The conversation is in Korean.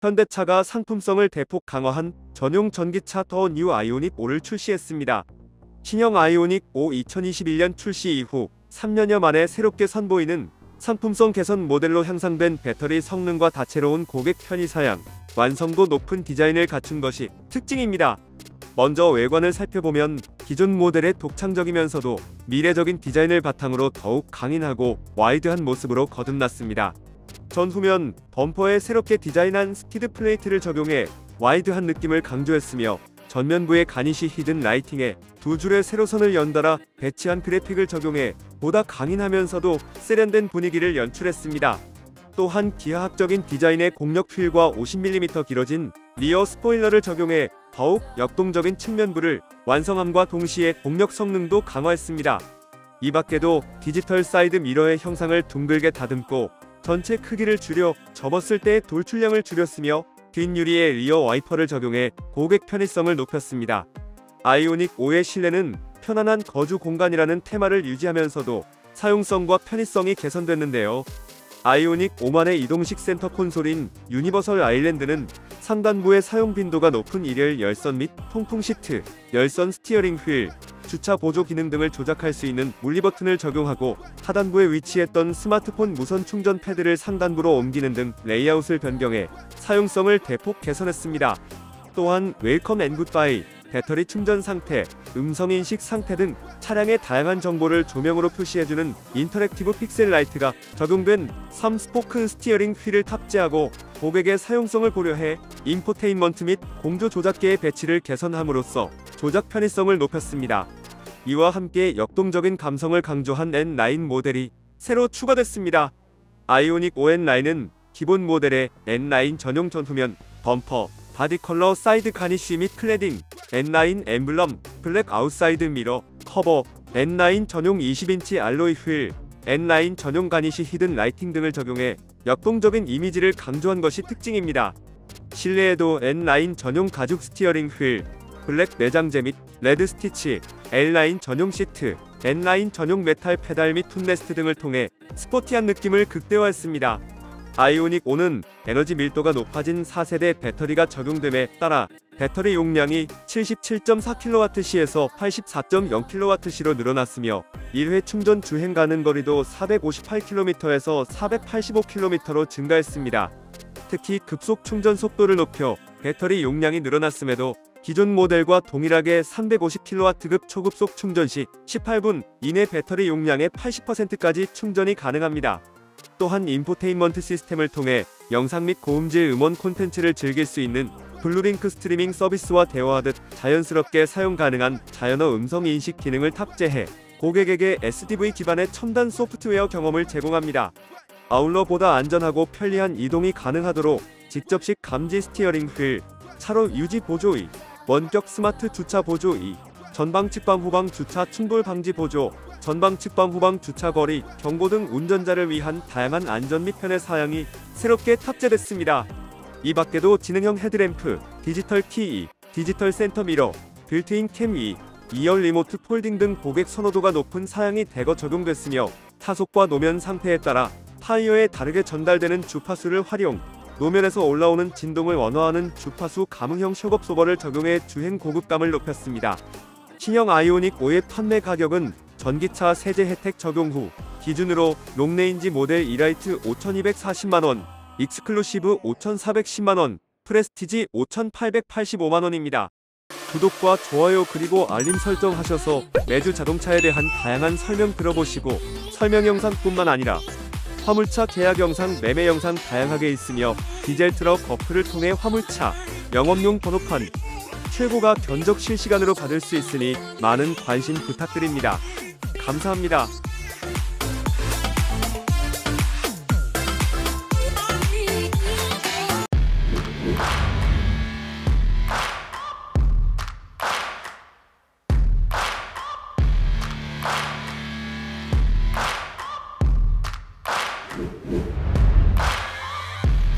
현대차가 상품성을 대폭 강화한 전용 전기차 The new 아이오닉 5를 출시했습니다. 신형 아이오닉 5 2021년 출시 이후 3년여 만에 새롭게 선보이는 상품성 개선 모델로 향상된 배터리 성능과 다채로운 고객 편의 사양, 완성도 높은 디자인을 갖춘 것이 특징입니다. 먼저 외관을 살펴보면 기존 모델의 독창적이면서도 미래적인 디자인을 바탕으로 더욱 강인하고 와이드한 모습으로 거듭났습니다. 전후면 범퍼에 새롭게 디자인한 skid plate를 적용해 와이드한 느낌을 강조했으며 전면부의 garnish hidden lighting에 두 줄의 세로선을 연달아 배치한 그래픽을 적용해 보다 강인하면서도 세련된 분위기를 연출했습니다. 또한 기하학적인 디자인의 공력 휠과 50mm 길어진 rear spoiler를 적용해 더욱 역동적인 측면부를 완성함과 동시에 공력 성능도 강화했습니다. 이 밖에도 디지털 사이드 미러의 형상을 둥글게 다듬고 전체 크기를 줄여 접었을 때 돌출량을 줄였으며 뒷유리에 rear 와이퍼를 적용해 고객 편의성을 높였습니다. 아이오닉 5의 실내는 편안한 거주 공간이라는 테마를 유지하면서도 사용성과 편의성이 개선됐는데요. 아이오닉 5만의 이동식 center console인 universal island는 상단부의 사용 빈도가 높은 일열 열선 및 통풍 시트, 열선 steering wheel, 주차 보조 기능 등을 조작할 수 있는 물리 버튼을 적용하고 하단부에 위치했던 스마트폰 무선 충전 패드를 상단부로 옮기는 등 레이아웃을 변경해 사용성을 대폭 개선했습니다. 또한 welcome and goodbye, 배터리 충전 상태, 음성 인식 상태 등 차량의 다양한 정보를 조명으로 표시해주는 interactive pixel light가 적용된 3 spoke steering wheel을 탑재하고 고객의 사용성을 고려해 인포테인먼트 및 공조 조작계의 배치를 개선함으로써 조작 편의성을 높였습니다. 이와 함께 역동적인 감성을 강조한 N9 모델이 새로 추가됐습니다. 아이오닉 5 N Line은 기본 모델의 N9 전용 전후면, 범퍼, 바디 컬러 사이드 가니쉬 및 클레딩, N9 엠블럼, 블랙 아웃사이드 미러, 커버, N9 전용 20인치 alloy wheel, N Line 전용 garnish hidden lighting 등을 적용해 역동적인 이미지를 강조한 것이 특징입니다. 실내에도 N Line 전용 가죽 steering wheel, black 내장재 및 레드 스티치, L9 전용 시트, N Line 전용 메탈 페달 및 footrest 등을 통해 스포티한 느낌을 극대화했습니다. 아이오닉 5는 에너지 밀도가 높아진 4세대 배터리가 적용됨에 따라 배터리 용량이 77.4kWh에서 84.0kWh로 늘어났으며 1회 충전 주행 가능 거리도 458km에서 485km로 증가했습니다. 특히 급속 충전 속도를 높여 배터리 용량이 늘어났음에도 기존 모델과 동일하게 350kW급 초급속 충전 시 18분 이내 배터리 용량의 80%까지 충전이 가능합니다. 또한 인포테인먼트 시스템을 통해 영상 및 고음질 음원 콘텐츠를 즐길 수 있는 블루링크 스트리밍 서비스와 대화하듯 자연스럽게 사용 가능한 자연어 음성 인식 기능을 탑재해 고객에게 SDV 기반의 첨단 소프트웨어 경험을 제공합니다. 아울러 보다 안전하고 편리한 이동이 가능하도록 직접식 감지 steering wheel, 차로 유지 보조 2, 원격 스마트 주차 보조 2, 전방 측방 후방 주차 충돌 방지 보조, 전방 측방 후방 주차 거리 경고 등 운전자를 위한 다양한 안전 및 편의 사양이 새롭게 탑재됐습니다. 이 밖에도 지능형 헤드램프, 디지털 키, 디지털 center mirror, built-in cam 2, 2열 remote folding 등 고객 선호도가 높은 사양이 대거 적용됐으며 차속과 노면 상태에 따라 타이어에 다르게 전달되는 주파수를 활용, 노면에서 올라오는 진동을 완화하는 주파수 감응형 shock absorber를 적용해 주행 고급감을 높였습니다. 신형 아이오닉 5의 판매 가격은 전기차 세제 혜택 적용 후 기준으로 long range 모델 E-Lite 5240만원, Exclusive 5410만원, 프레스티지 5885만원입니다. 구독과 좋아요 그리고 알림 설정하셔서 매주 자동차에 대한 다양한 설명 들어보시고 설명 영상뿐만 아니라 화물차 계약 영상, 매매 영상 다양하게 있으며 디젤 트럭 어플을 통해 화물차, 영업용 번호판, 최고가 견적 실시간으로 받을 수 있으니 많은 관심 부탁드립니다. 감사합니다.